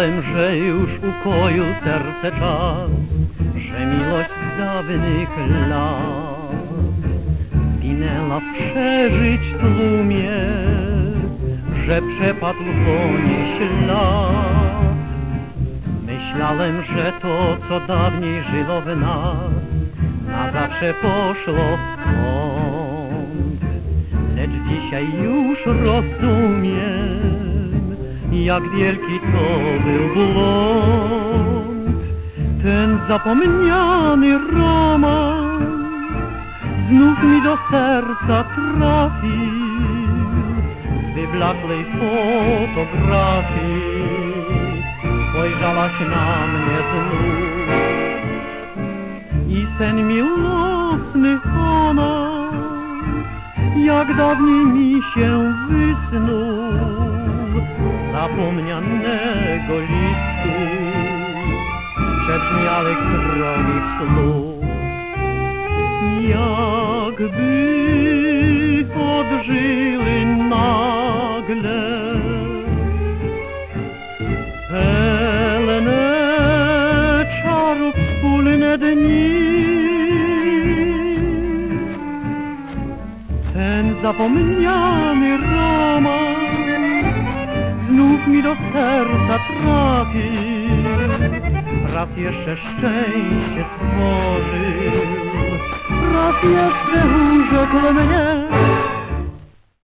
Myślałem, że już ukoju serce czas, że miłość z dawnych lat zginęła w przeżyć tłumie, że przepadł po niej ślad. Myślałem, że to, co dawniej żyło w nas, na zawsze poszło kąt. Lecz dzisiaj już rozumiem, jak wielki to był błąd. Ten zapomniany romans znów mi do serca trafił wyblakłej fotografii. Spojrzałaś na mnie znów i sen miłosny ona, jak dawniej mi się wysnuł zapomnianego listu, przeczmiałych kronich słów. Jakby odżyły nagle pełne czarów wspólne dni. Ten zapomniany romans znów mi do serca trafi. Raz jeszcze szczęście stworzył, raz jeszcze urzekł mnie